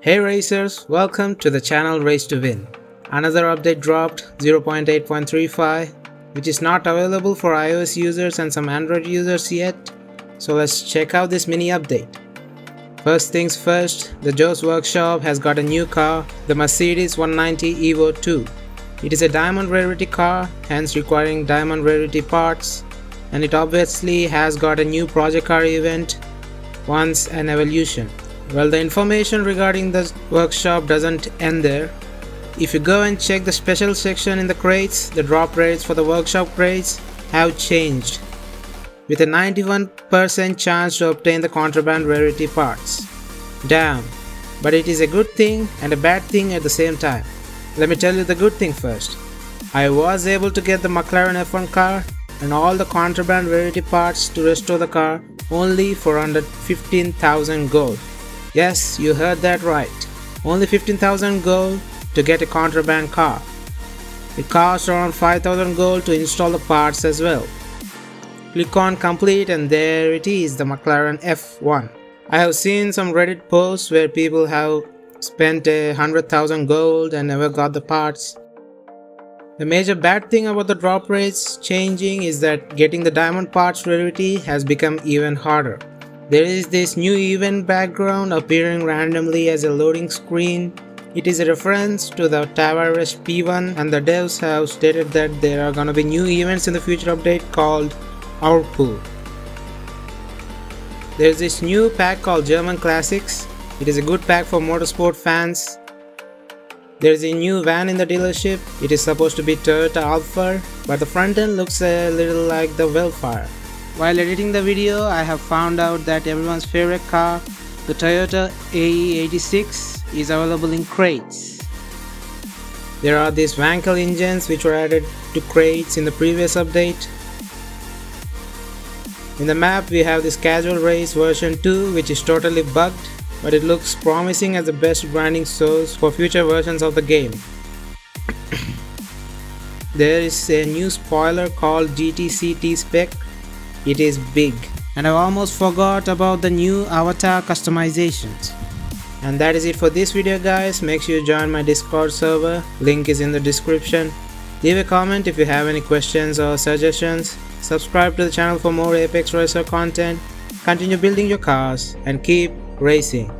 Hey racers, welcome to the channel Race to Win. Another update dropped 0.8.35 which is not available for iOS users and some Android users yet. So let's check out this mini update. First things first, the Joe's Workshop has got a new car, the Mercedes 190 Evo 2. It is a diamond rarity car, hence requiring diamond rarity parts, and it obviously has got a new project car event, once an evolution. Well, the information regarding the workshop doesn't end there. If you go and check the special section in the crates, the drop rates for the workshop crates have changed with a 91% chance to obtain the contraband rarity parts. Damn, but it is a good thing and a bad thing at the same time. Let me tell you the good thing first. I was able to get the McLaren F1 car and all the contraband rarity parts to restore the car only for under 15,000 gold. Yes, you heard that right. Only 15,000 gold to get a contraband car. It costs around 5000 gold to install the parts as well. Click on complete and there it is the McLaren F1. I have seen some reddit posts where people have spent a hundred thousand gold and never got the parts. The major bad thing about the drop rates changing is that getting the diamond parts rarity has become even harder. There is this new event background appearing randomly as a loading screen. It is a reference to the Tavares P1 and the devs have stated that there are gonna be new events in the future update called Our Pool. There's this new pack called German Classics it is a good pack for motorsport fans. There is a new van in the dealership. It is supposed to be Toyota Alphard, but the front end looks a little like the Vellfire. While editing the video, I have found out that everyone's favorite car, the Toyota AE86, is available in crates. There are these Wankel engines which were added to crates in the previous update. In the map we have this casual race version 2 which is totally bugged but it looks promising as the best branding source for future versions of the game. there is a new spoiler called GTC T-Spec. It is big. And I almost forgot about the new avatar customizations. And that is it for this video guys. Make sure you join my discord server. Link is in the description. Leave a comment if you have any questions or suggestions. Subscribe to the channel for more Apex Racer content. Continue building your cars and keep racing.